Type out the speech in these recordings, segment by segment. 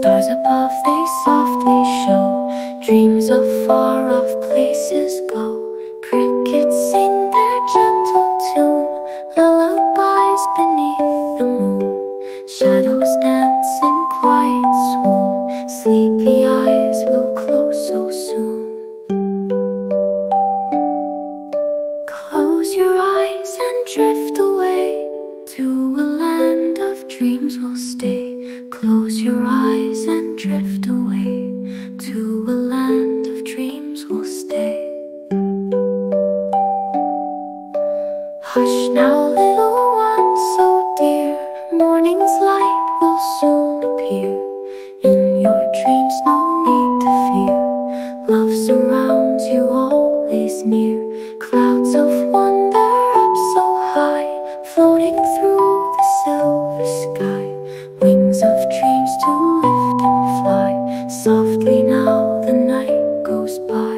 Stars above they softly show. Dreams of far off places go. Close your eyes and drift away to a land of dreams we'll stay. Hush now, little one, so dear. Morning's light will soon appear. In your dreams, no need to fear. Love surrounds you always near. Clouds of wonder goes by.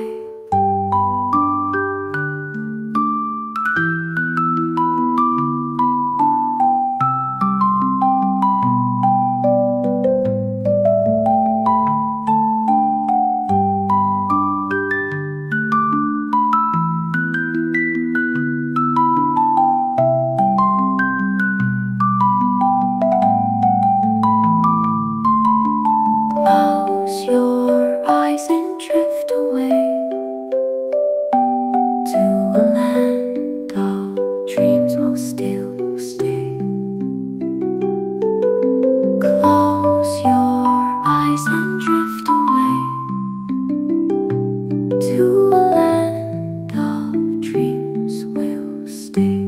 To a land of dreams we'll stay.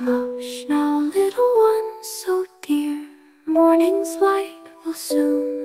Hush now, little one, so dear. Morning's light will soon